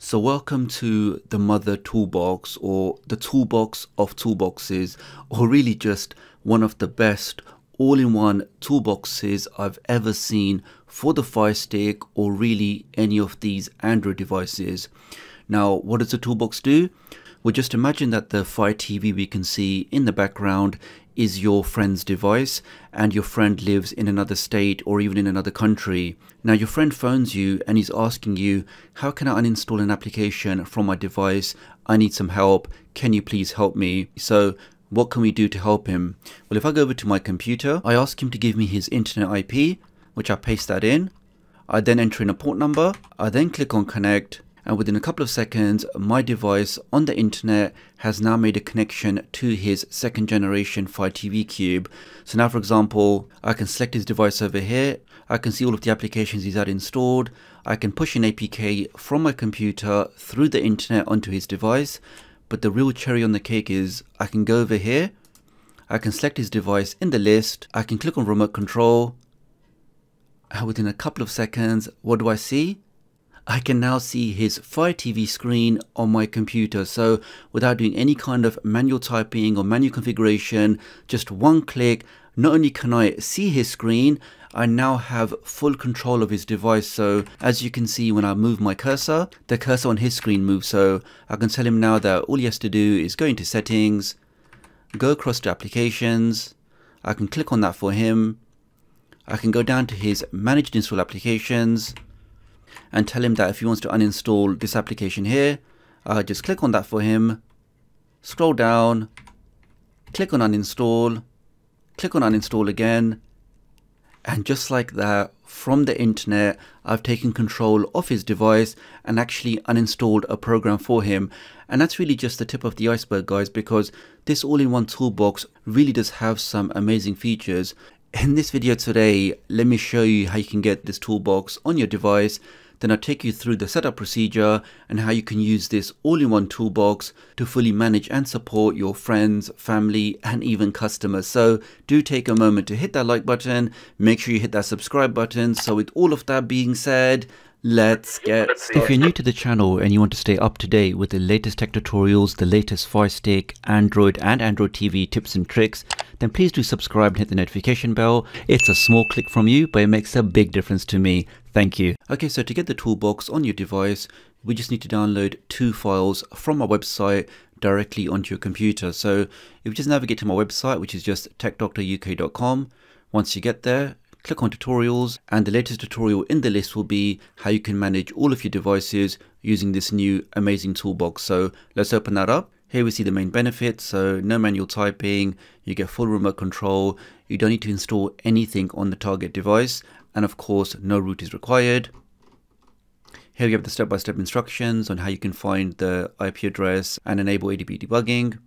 So welcome to the Mother Toolbox or the toolbox of toolboxes or really just one of the best all-in-one toolboxes I've ever seen for the Fire Stick or really any of these Android devices. Now what does the toolbox do? Well just imagine that the Fire TV we can see in the background is your friend's device and your friend lives in another state or even in another country. Now your friend phones you and he's asking you, how can I uninstall an application from my device? I need some help. Can you please help me? So what can we do to help him? Well, if I go over to my computer, I ask him to give me his internet IP, which I paste that in. I then enter in a port number. I then click on connect and within a couple of seconds my device on the internet has now made a connection to his second generation Fire TV Cube. So now for example I can select his device over here, I can see all of the applications he's had installed, I can push an APK from my computer through the internet onto his device. But the real cherry on the cake is I can go over here, I can select his device in the list, I can click on remote control. And within a couple of seconds what do I see? I can now see his Fire TV screen on my computer. So without doing any kind of manual typing or manual configuration, just one click, not only can I see his screen, I now have full control of his device. So as you can see when I move my cursor, the cursor on his screen moves. So I can tell him now that all he has to do is go into settings, go across to applications. I can click on that for him. I can go down to his managed install applications and tell him that if he wants to uninstall this application here, uh, just click on that for him, scroll down, click on uninstall, click on uninstall again, and just like that, from the internet, I've taken control of his device and actually uninstalled a program for him. And that's really just the tip of the iceberg, guys, because this all-in-one toolbox really does have some amazing features. In this video today, let me show you how you can get this toolbox on your device then I'll take you through the setup procedure and how you can use this all-in-one toolbox to fully manage and support your friends, family, and even customers. So do take a moment to hit that like button, make sure you hit that subscribe button. So with all of that being said, Let's get started. If you're new to the channel and you want to stay up to date with the latest tech tutorials, the latest Fire Stick, Android and Android TV tips and tricks, then please do subscribe and hit the notification bell. It's a small click from you, but it makes a big difference to me. Thank you. Okay, so to get the toolbox on your device, we just need to download two files from our website directly onto your computer. So if you just navigate to my website, which is just techdoctoruk.com, once you get there, click on tutorials and the latest tutorial in the list will be how you can manage all of your devices using this new amazing toolbox. So let's open that up. Here we see the main benefits, so no manual typing, you get full remote control, you don't need to install anything on the target device, and of course no root is required. Here we have the step-by-step -step instructions on how you can find the IP address and enable ADB debugging.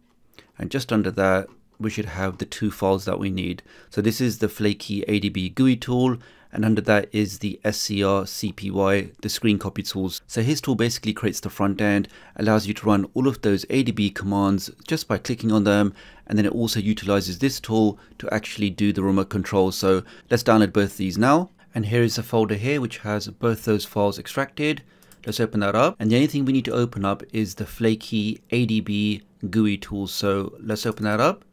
And just under that, we should have the two files that we need. So this is the Flaky ADB GUI tool and under that is the SCR CPY, the screen copy tools. So his tool basically creates the front end, allows you to run all of those ADB commands just by clicking on them, and then it also utilizes this tool to actually do the remote control. So let's download both these now. And here is a folder here which has both those files extracted. Let's open that up. And the only thing we need to open up is the Flaky ADB GUI tool. So let's open that up.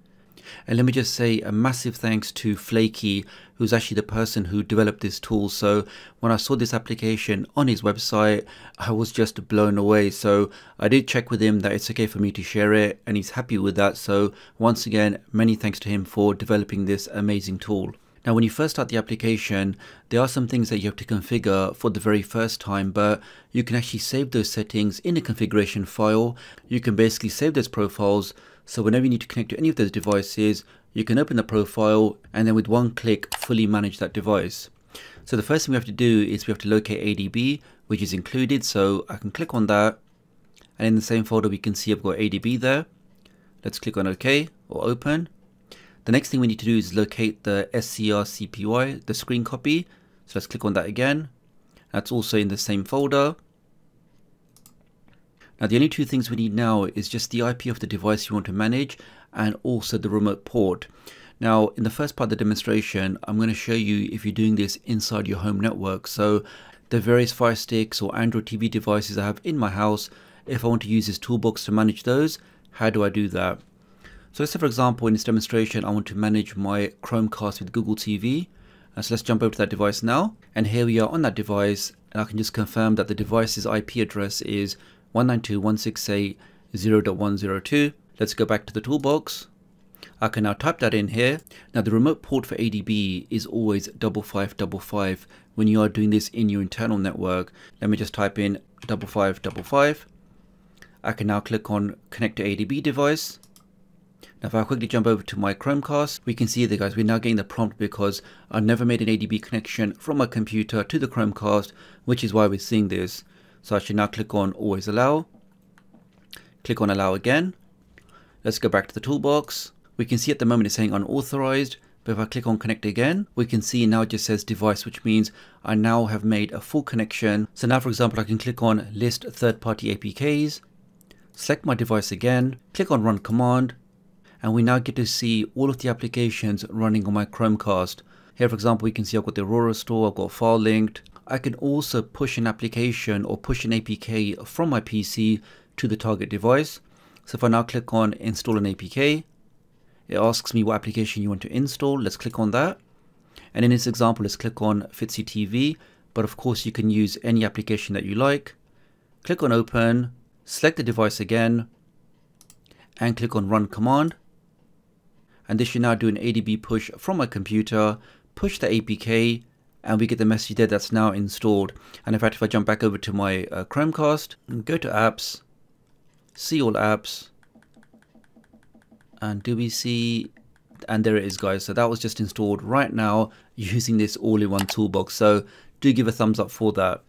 And let me just say a massive thanks to Flaky, who's actually the person who developed this tool. So when I saw this application on his website, I was just blown away. So I did check with him that it's okay for me to share it and he's happy with that. So once again, many thanks to him for developing this amazing tool. Now when you first start the application, there are some things that you have to configure for the very first time, but you can actually save those settings in a configuration file. You can basically save those profiles so whenever you need to connect to any of those devices, you can open the profile and then with one click fully manage that device. So the first thing we have to do is we have to locate ADB, which is included. So I can click on that and in the same folder we can see I've got ADB there. Let's click on OK or open. The next thing we need to do is locate the SCR CPY, the screen copy. So let's click on that again. That's also in the same folder. Now the only two things we need now is just the IP of the device you want to manage and also the remote port. Now in the first part of the demonstration I'm going to show you if you're doing this inside your home network. So the various Fire Sticks or Android TV devices I have in my house. If I want to use this toolbox to manage those, how do I do that? So let's say for example in this demonstration I want to manage my Chromecast with Google TV. Uh, so let's jump over to that device now. And here we are on that device and I can just confirm that the device's IP address is 192.168.0.102. Let's go back to the toolbox. I can now type that in here. Now the remote port for ADB is always double five double five when you are doing this in your internal network. Let me just type in double five double five. I can now click on connect to ADB device. Now if I quickly jump over to my Chromecast, we can see there guys, we're now getting the prompt because I've never made an ADB connection from my computer to the Chromecast, which is why we're seeing this. So I should now click on always allow, click on allow again. Let's go back to the toolbox. We can see at the moment it's saying unauthorized, but if I click on connect again, we can see now it just says device, which means I now have made a full connection. So now, for example, I can click on list third-party APKs, select my device again, click on run command, and we now get to see all of the applications running on my Chromecast. Here, for example, we can see I've got the Aurora store, I've got FileLinked. I can also push an application or push an APK from my PC to the target device. So if I now click on install an APK, it asks me what application you want to install. Let's click on that. And in this example, let's click on Fitzy TV. But of course, you can use any application that you like. Click on open, select the device again, and click on run command. And this should now do an ADB push from my computer, push the APK, and we get the message there that's now installed. And in fact, if I jump back over to my uh, Chromecast, and go to apps, see all apps, and do we see and there it is guys. So that was just installed right now using this all-in-one toolbox. So do give a thumbs up for that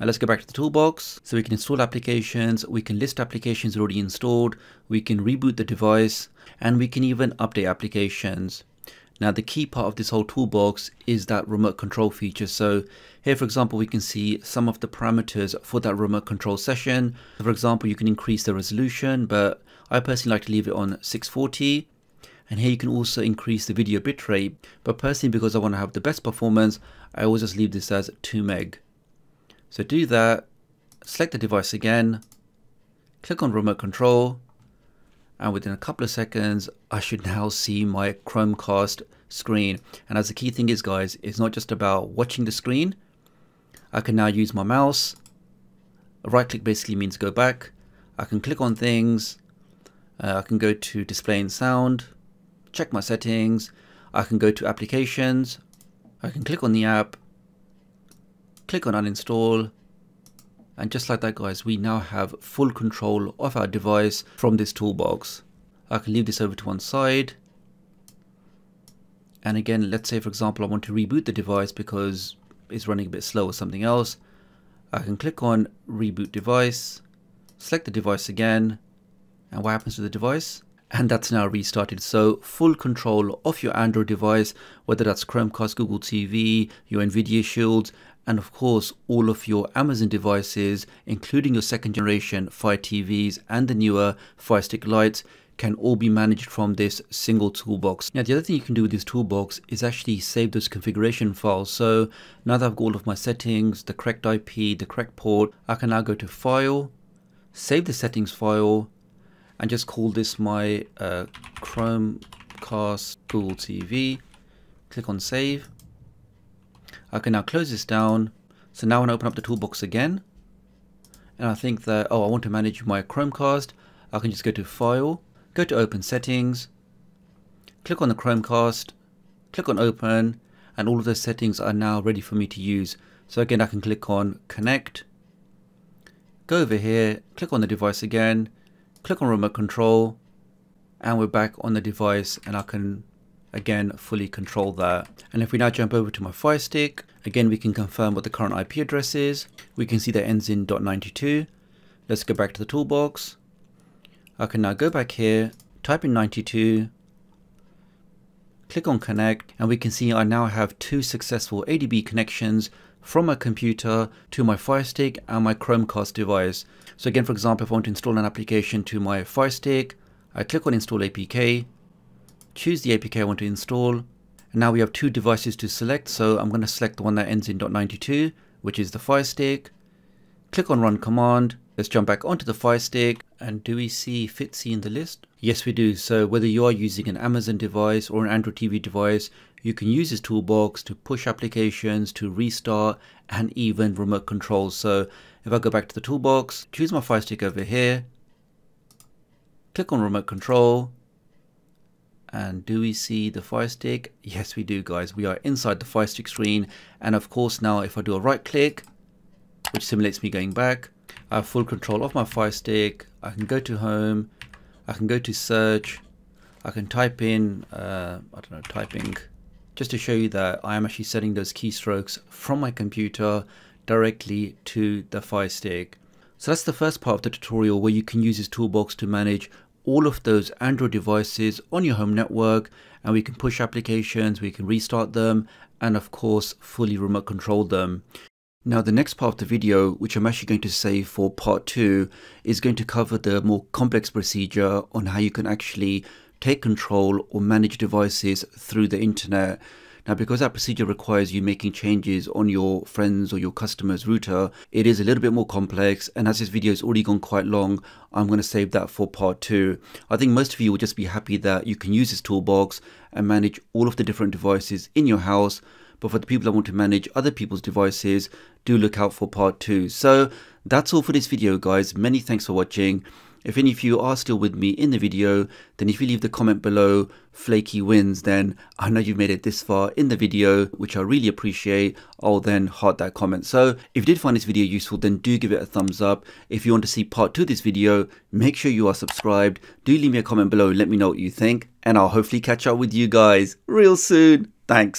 now let's go back to the toolbox so we can install applications we can list applications already installed we can reboot the device and we can even update applications now the key part of this whole toolbox is that remote control feature. So here for example we can see some of the parameters for that remote control session. For example you can increase the resolution but I personally like to leave it on 640 and here you can also increase the video bitrate but personally because I want to have the best performance I always just leave this as 2 meg. So do that, select the device again, click on remote control and within a couple of seconds I should now see my Chromecast screen. And as the key thing is guys it's not just about watching the screen. I can now use my mouse. Right click basically means go back. I can click on things. Uh, I can go to display and sound check my settings. I can go to applications. I can click on the app click on uninstall and just like that guys, we now have full control of our device from this toolbox. I can leave this over to one side. And again, let's say for example, I want to reboot the device because it's running a bit slow or something else. I can click on reboot device, select the device again, and what happens to the device? And that's now restarted. So full control of your Android device, whether that's Chromecast, Google TV, your Nvidia Shield, and of course all of your Amazon devices including your second generation Fire TVs and the newer Fire Stick Lites can all be managed from this single toolbox. Now the other thing you can do with this toolbox is actually save those configuration files. So now that I've got all of my settings, the correct IP, the correct port, I can now go to File, save the settings file, and just call this my uh, Chromecast Google TV. Click on Save. I can now close this down. So now when I open up the toolbox again, and I think that, oh, I want to manage my Chromecast, I can just go to File, go to Open Settings, click on the Chromecast, click on Open, and all of those settings are now ready for me to use. So again, I can click on Connect, go over here, click on the device again, click on Remote Control, and we're back on the device and I can again fully control that. And if we now jump over to my Fire Stick, again we can confirm what the current IP address is. We can see that ends in .92. Let's go back to the toolbox. I can now go back here, type in 92, click on connect, and we can see I now have two successful ADB connections from my computer to my Fire Stick and my Chromecast device. So again, for example, if I want to install an application to my Fire Stick, I click on install APK, choose the APK I want to install. And now we have two devices to select, so I'm going to select the one that ends in .92, which is the Fire Stick. Click on Run Command. Let's jump back onto the Fire Stick. And do we see Fitzy in the list? Yes, we do. So whether you are using an Amazon device or an Android TV device, you can use this toolbox to push applications, to restart, and even remote control. So if I go back to the toolbox, choose my Fire Stick over here, click on remote control, and do we see the Fire Stick? Yes, we do, guys. We are inside the Fire Stick screen. And of course, now if I do a right click, which simulates me going back, I have full control of my Fire Stick. I can go to home. I can go to search. I can type in, uh, I don't know, typing, just to show you that I am actually setting those keystrokes from my computer directly to the Fire Stick. So that's the first part of the tutorial where you can use this toolbox to manage all of those Android devices on your home network and we can push applications, we can restart them, and of course, fully remote control them. Now the next part of the video, which I'm actually going to save for part two, is going to cover the more complex procedure on how you can actually take control or manage devices through the internet. Now, because that procedure requires you making changes on your friends or your customer's router, it is a little bit more complex. And as this video has already gone quite long, I'm going to save that for part two. I think most of you will just be happy that you can use this toolbox and manage all of the different devices in your house. But for the people that want to manage other people's devices, do look out for part two. So that's all for this video, guys. Many thanks for watching. If any of you are still with me in the video, then if you leave the comment below, flaky wins, then I know you've made it this far in the video, which I really appreciate. I'll then heart that comment. So if you did find this video useful, then do give it a thumbs up. If you want to see part two of this video, make sure you are subscribed. Do leave me a comment below, let me know what you think, and I'll hopefully catch up with you guys real soon. Thanks.